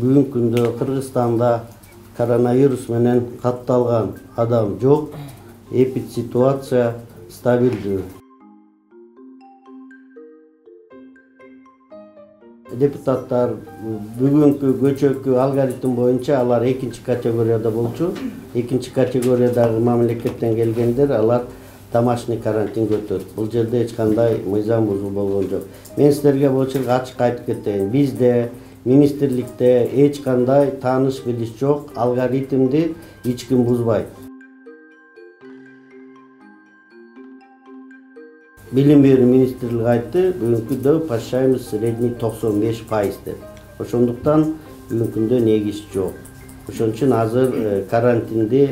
бүгүнкү күндө кыргызстанда коронавирус менен катталган адам жок эпидситуация стабилдүү депутаттар бүгүнкү көчөкү алгоритм боюнча алар экинчи категорияда болчу. Экинчи категориядагы мамлекеттен келгендер алар домашний карантинге өтөт бул жерде эч кандай мыйзам бузуу болгон жок. Мен силерге бул ачык айтып кетейин. Бизде министрликте эч кандай тааныш билиш жок алгоритмди эч ким бузбайт билим берүү министрлиги айтты бүгүнкү күндө посещаемость средний токсон беш пайыз деп ошондуктан бүгүнкү күндө негиз жок ошон үчүн азыр карантинди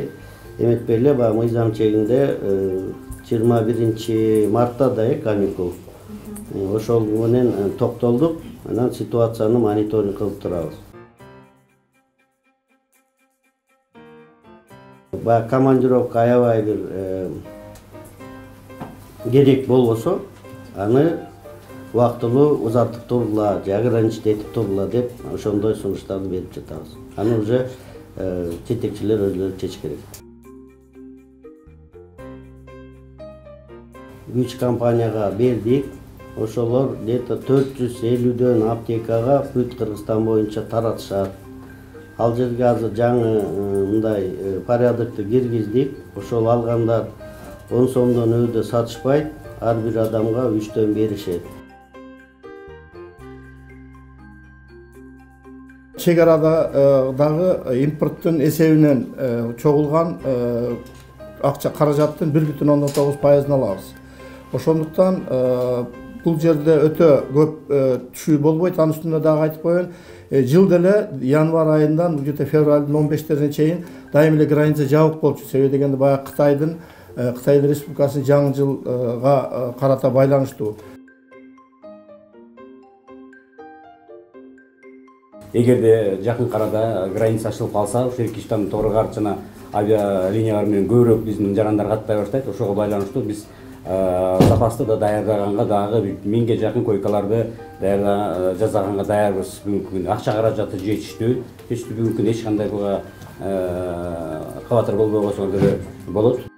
эметпей эле баягы мыйзам чегинде жыйырма биринчи мартта да э каникул ошол менен токтолдук анан ситуацияны мониторинг кылып турабыз баягы командировка аябай бир керек болбосо аны убактылуу узартып тургула же ограничить тургула деп ошондой сунуштарды берип жатабыз аны уже жетекчилер өзүлөрү чечиш керек үч компанияга бердик ошолор где то төрт жүз элүүдөн аптекага бүт кыргызстан боюнча таратышат ал жерге азыр жаңы мындай порядокты киргиздик ошол алгандар он сомдон өйдө сатышпайт. Ар бир адамга үчтөн беришет. Чек арада дагы импорттун эсебинен чогулган акча каражаттын бир бүтүн ондон тогуз пайызын алабыз. Ошондуктан бул жерде өтө көп түшүү болбойт анын үстүнө дагы айтып коеюн. Жылда эле январь айынан где то февралдын он бештерине чейин дайыма эле граница жабык болчу. Себеби дегенде баягы кытайдын кытай республикасынын жаңы жылга карата байланыштуу. Эгерде жакынкы арада граница ачылып калса иркиштан тооругаров жана авиалиниялар менен көбүрөөк биздин жарандар каттай баштайт ошого байланыштуу. Биз запасты да даярдаганга дагы миңге жакын койкаларды жасаганга даярбыз. Бүгүнкү күндө акча каражаты жетиштүү. Бүгүнкү күндө эч кандай буга кабатыр болбой койсоңор деле болот.